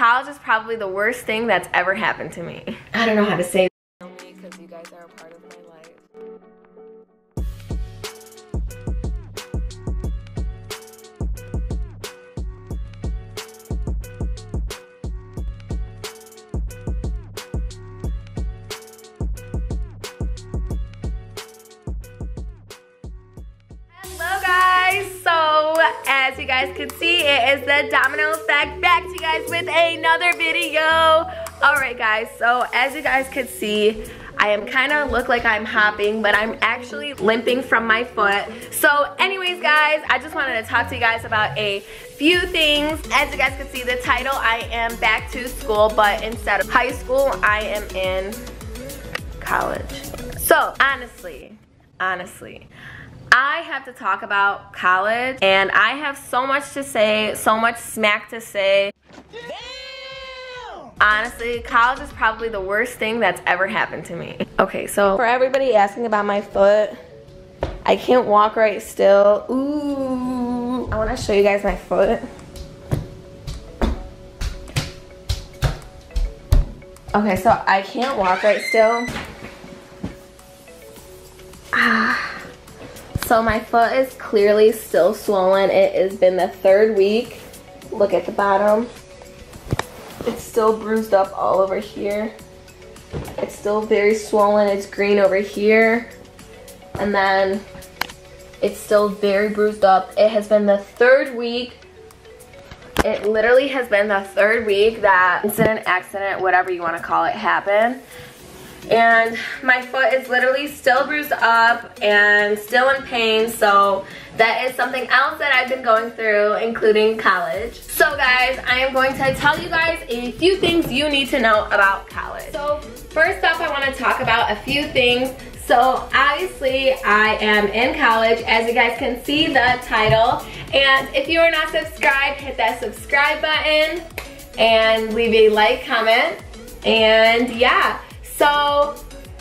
College is probably the worst thing that's ever happened to me. I don't know how to say because you guys are a part of you guys can see, it is the Domino Effect back to you guys with another video. All right guys, so as you guys can see, I am kind of look like I'm hopping, but I'm actually limping from my foot. So anyways guys, I just wanted to talk to you guys about a few things. As you guys can see the title, I am back to school, but instead of high school, I am in college. So honestly, honestly, I have to talk about college and I have so much to say, so much smack to say. Damn! Honestly, college is probably the worst thing that's ever happened to me. Okay, so for everybody asking about my foot, I can't walk right still. Ooh, I wanna show you guys my foot. Okay, so I can't walk right still. So my foot is clearly still swollen. It has been the third week. Look at the bottom. It's still bruised up all over here. It's still very swollen. It's green over here. And then it's still very bruised up. It has been the third week. It literally has been the third week that incident, accident, whatever you want to call it, happened and my foot is literally still bruised up and still in pain so that is something else that I've been going through including college. So guys I am going to tell you guys a few things you need to know about college. So first off I want to talk about a few things. So obviously I am in college as you guys can see the title. And if you are not subscribed hit that subscribe button and leave a like comment and yeah so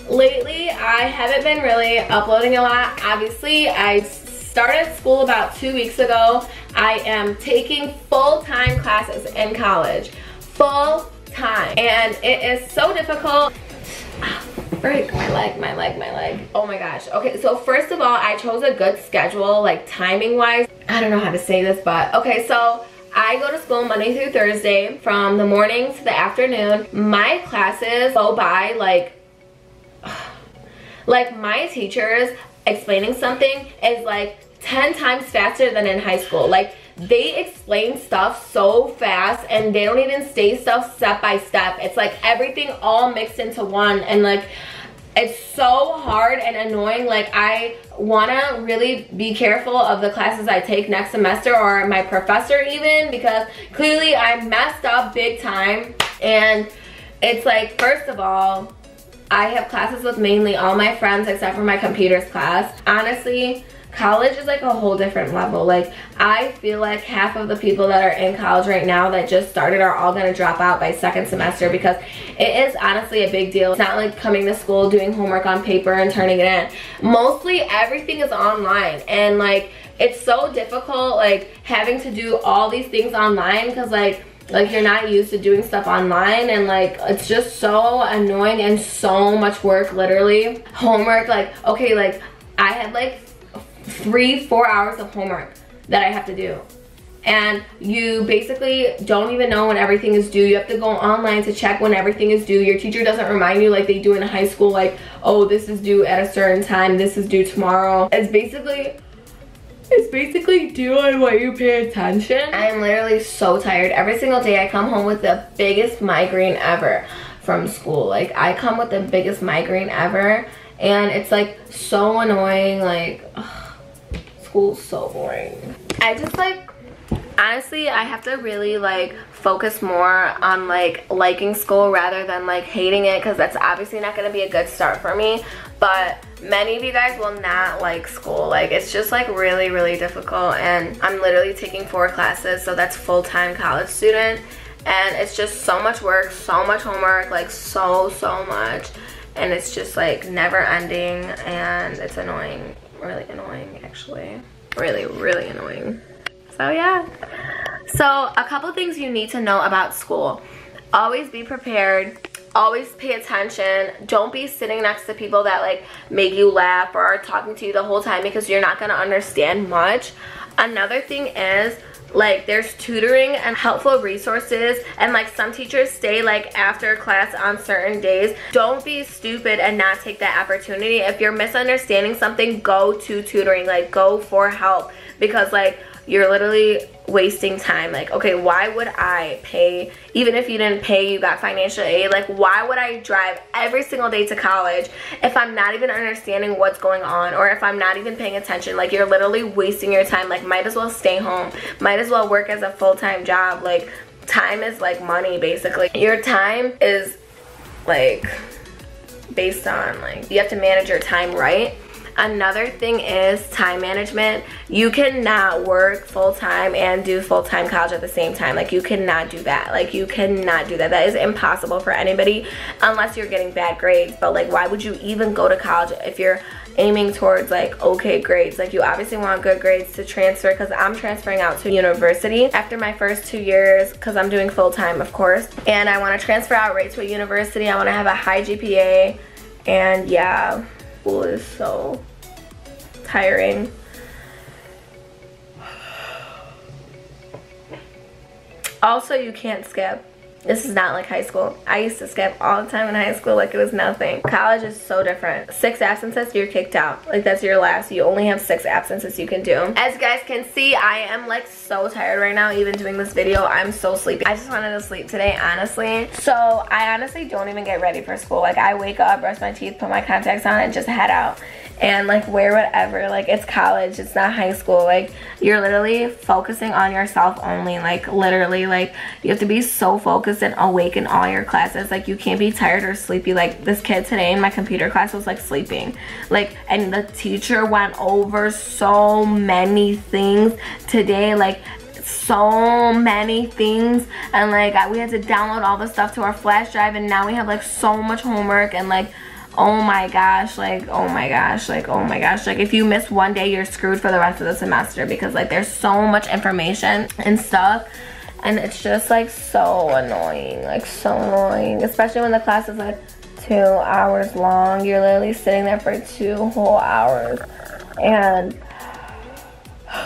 lately I haven't been really uploading a lot. Obviously I started school about two weeks ago. I am taking full-time classes in college. Full time. And it is so difficult. Break my leg, my leg, my leg. Oh my gosh. Okay, so first of all, I chose a good schedule, like timing wise. I don't know how to say this, but okay, so I go to school Monday through Thursday from the morning to the afternoon. My classes go by like, like my teachers explaining something is like 10 times faster than in high school. Like they explain stuff so fast and they don't even say stuff step by step. It's like everything all mixed into one and like it's so hard and annoying like i want to really be careful of the classes i take next semester or my professor even because clearly i messed up big time. And it's like first of all i have classes with mainly all my friends except for my computers class. Honestly college is like a whole different level. Like I feel like half of the people that are in college right now that just started are all gonna drop out by second semester because it is honestly a big deal. It's not like coming to school, doing homework on paper and turning it in. Mostly everything is online and like it's so difficult like having to do all these things online because like like you're not used to doing stuff online and like it's just so annoying and so much work literally homework like okay like I had like three, four hours of homework that I have to do. And you basically don't even know when everything is due. You have to go online to check when everything is due. Your teacher doesn't remind you like they do in high school, like, oh, this is due at a certain time, this is due tomorrow. It's basically, it's basically due on what you pay attention. I'm literally so tired. Every single day I come home with the biggest migraine ever from school. Like, I come with the biggest migraine ever. And it's like so annoying, like, ugh school's so boring. I just like, honestly, I have to really like focus more on like liking school rather than like hating it because that's obviously not going to be a good start for me. But many of you guys will not like school. Like it's just like really, really difficult and I'm literally taking four classes so that's full-time college student and it's just so much work, so much homework, like so, so much and it's just like never ending and it's annoying really annoying actually really really annoying so yeah So a couple things you need to know about school. Always be prepared. Always pay attention. Don't be sitting next to people that like make you laugh or are talking to you the whole time because you're not going to understand much. Another thing is like there's tutoring and helpful resources and like some teachers stay like after class on certain days. Don't be stupid and not take that opportunity. If you're misunderstanding something go to tutoring. Like go for help. Because like you're literally wasting time. Like okay why would i pay even if you didn't pay you got financial aid like why would i drive every single day to college if i'm not even understanding what's going on or if i'm not even paying attention? Like you're literally wasting your time. Like might as well stay home. Might as well work as a full-time job. Like time is like money basically. Your time is like based on like you have to manage your time right Another thing is time management. You cannot work full-time and do full-time college at the same time. Like you cannot do that. Like you cannot do that. That is impossible for anybody unless you're getting bad grades. But like why would you even go to college if you're aiming towards like okay grades like you obviously want good grades to transfer because i'm transferring out to university after my first two years because i'm doing full-time of course and i want to transfer out right to a university i want to have a high gpa and yeah school is so tiring. Also, you can't skip. This is not like high school. I used to skip all the time in high school like it was nothing. College is so different. Six absences, you're kicked out. Like that's your last. You only have six absences you can do. As you guys can see, I am like so tired right now even doing this video. I'm so sleepy. I just wanted to sleep today, honestly. So I honestly don't even get ready for school. Like I wake up, brush my teeth, put my contacts on, and just head out and like wear whatever. Like it's college. It's not high school. Like you're literally focusing on yourself only. Like literally like you have to be so focused and awake in all your classes. Like you can't be tired or sleepy. Like this kid today in my computer class was like sleeping. Like and the teacher went over so many things today. Like so many things. And like we had to download all the stuff to our flash drive. And now we have like so much homework. And like oh my gosh like oh my gosh like oh my gosh. Like if you miss one day you're screwed for the rest of the semester because like there's so much information and stuff. And it's just like so annoying like so annoying. Especially when the class is like two hours long. You're literally sitting there for two whole hours. And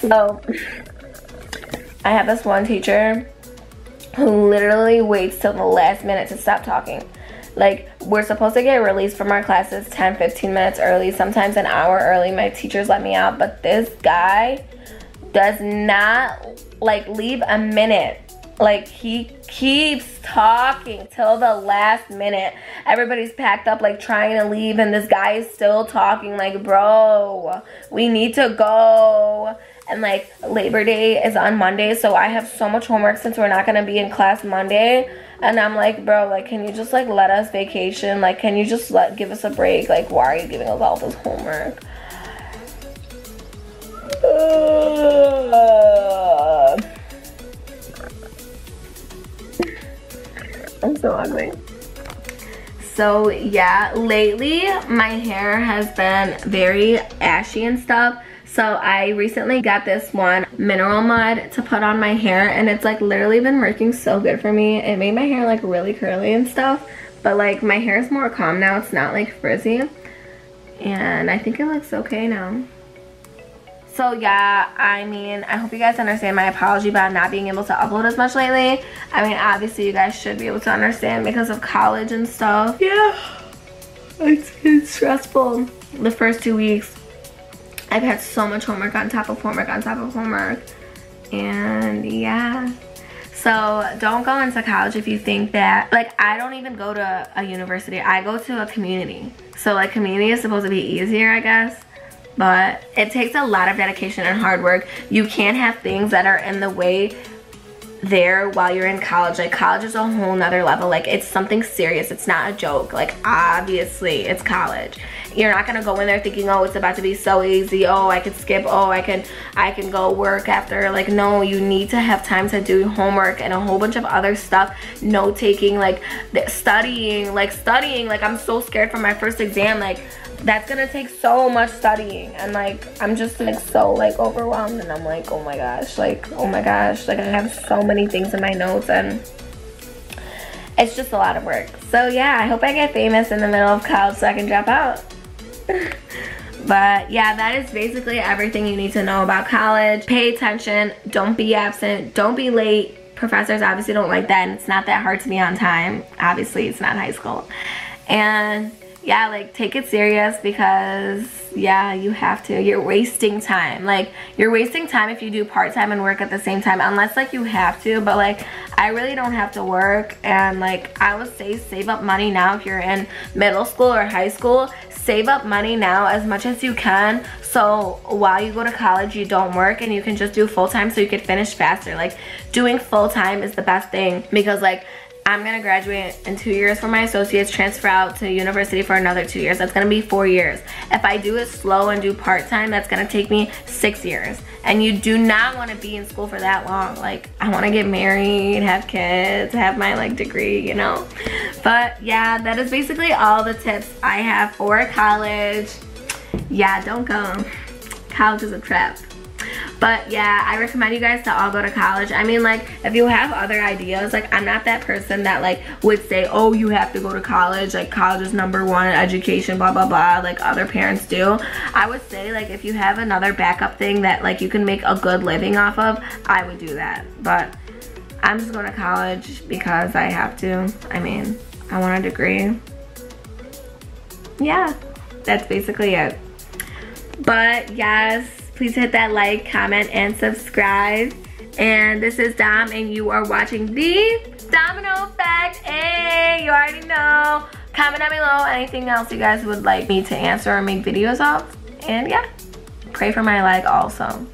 so I have this one teacher literally waits till the last minute to stop talking. Like, we're supposed to get released from our classes 10, 15 minutes early, sometimes an hour early. My teachers let me out, but this guy does not, like, leave a minute. Like, he keeps talking till the last minute. Everybody's packed up, like, trying to leave, and this guy is still talking, like, bro, we need to go and like Labor Day is on Monday so I have so much homework since we're not gonna be in class Monday. And I'm like bro like can you just like let us vacation? Like can you just let give us a break? Like why are you giving us all this homework? I'm so ugly. So yeah lately my hair has been very ashy and stuff so I recently got this one mineral mud to put on my hair and it's like literally been working so good for me. It made my hair like really curly and stuff. But like my hair is more calm now. It's not like frizzy. And I think it looks okay now. So yeah, I mean, I hope you guys understand my apology about not being able to upload as much lately. I mean, obviously you guys should be able to understand because of college and stuff. Yeah, it's been stressful the first two weeks. I've had so much homework on top of homework on top of homework. And yeah. So don't go into college if you think that, like I don't even go to a university. I go to a community. So like community is supposed to be easier, I guess. But it takes a lot of dedication and hard work. You can't have things that are in the way there while you're in college. Like college is a whole nother level. Like it's something serious. It's not a joke. Like obviously it's college. You're not gonna go in there thinking, oh, it's about to be so easy. Oh, I can skip. Oh, I can, I can go work after. Like no, you need to have time to do homework and a whole bunch of other stuff. Note taking, like studying, like studying. Like I'm so scared for my first exam. Like that's gonna take so much studying and like I'm just like so like overwhelmed and I'm like oh my gosh like oh my gosh like I have so many things in my notes and it's just a lot of work. So yeah I hope I get famous in the middle of college so I can drop out. But yeah that is basically everything you need to know about college. Pay attention don't be absent don't be late. Professors obviously don't like that and it's not that hard to be on time. Obviously it's not high school. And yeah, like take it serious because yeah, you have to. You're wasting time. Like you're wasting time if you do part-time and work at the same time unless like you have to, but like I really don't have to work and like I would say save up money now if you're in middle school or high school. Save up money now as much as you can so while you go to college you don't work and you can just do full-time so you can finish faster. Like doing full-time is the best thing because like I'm gonna graduate in two years for my associates, transfer out to university for another two years. That's gonna be four years. If I do it slow and do part-time, that's gonna take me six years. And you do not wanna be in school for that long. Like, I wanna get married, have kids, have my like degree, you know? But yeah, that is basically all the tips I have for college. Yeah, don't go. College is a trap. But yeah, I recommend you guys to all go to college. I mean, like, if you have other ideas, like, I'm not that person that, like, would say, oh, you have to go to college. Like, college is number one, education, blah, blah, blah, like other parents do. I would say, like, if you have another backup thing that, like, you can make a good living off of, I would do that. But I'm just going to college because I have to. I mean, I want a degree. Yeah, that's basically it. But yes, Please hit that like, comment, and subscribe. And this is Dom, and you are watching the Domino Effect. Hey, you already know. Comment down below anything else you guys would like me to answer or make videos of. And yeah, pray for my leg also.